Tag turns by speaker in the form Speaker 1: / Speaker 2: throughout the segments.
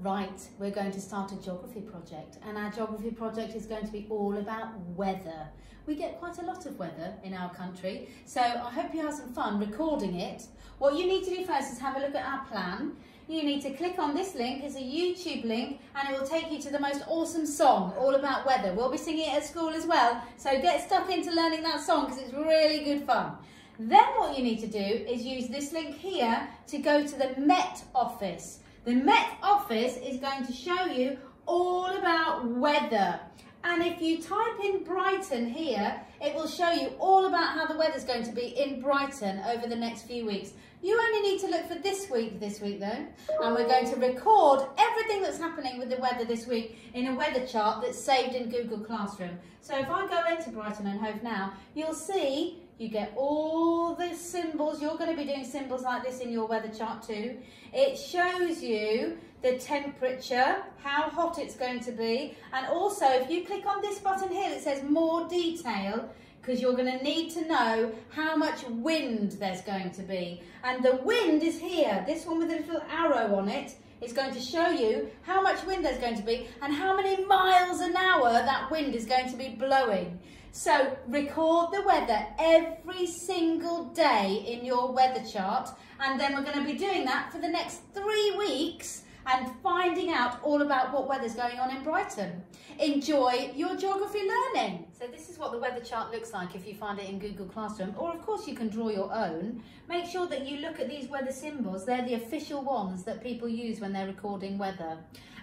Speaker 1: Right, we're going to start a geography project and our geography project is going to be all about weather. We get quite a lot of weather in our country, so I hope you have some fun recording it. What you need to do first is have a look at our plan. You need to click on this link, it's a YouTube link, and it will take you to the most awesome song all about weather. We'll be singing it at school as well, so get stuck into learning that song because it's really good fun. Then what you need to do is use this link here to go to the Met office. The Met Office is going to show you all about weather. And if you type in Brighton here, it will show you all about how the weather's going to be in Brighton over the next few weeks. You only need to look for this week this week though. And we're going to record everything that's happening with the weather this week in a weather chart that's saved in Google Classroom. So if I go into Brighton and Hove now, you'll see you get all the symbols. You're going to be doing symbols like this in your weather chart too. It shows you the temperature, how hot it's going to be. And also, if you click on this button here that says more detail, because you're going to need to know how much wind there's going to be. And the wind is here. This one with a little arrow on it is going to show you how much wind there's going to be and how many miles an hour that wind is going to be blowing. So record the weather every single day in your weather chart and then we're going to be doing that for the next three weeks and finding out all about what weather's going on in Brighton. Enjoy your geography learning. So this is what the weather chart looks like if you find it in Google Classroom, or of course you can draw your own. Make sure that you look at these weather symbols. They're the official ones that people use when they're recording weather.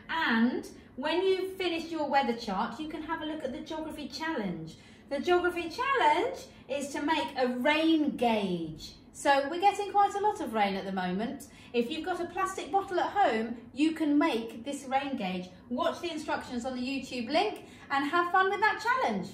Speaker 1: And when you've finished your weather chart, you can have a look at the geography challenge. The geography challenge is to make a rain gauge. So we're getting quite a lot of rain at the moment. If you've got a plastic bottle at home, you can make this rain gauge. Watch the instructions on the YouTube link and have fun with that challenge.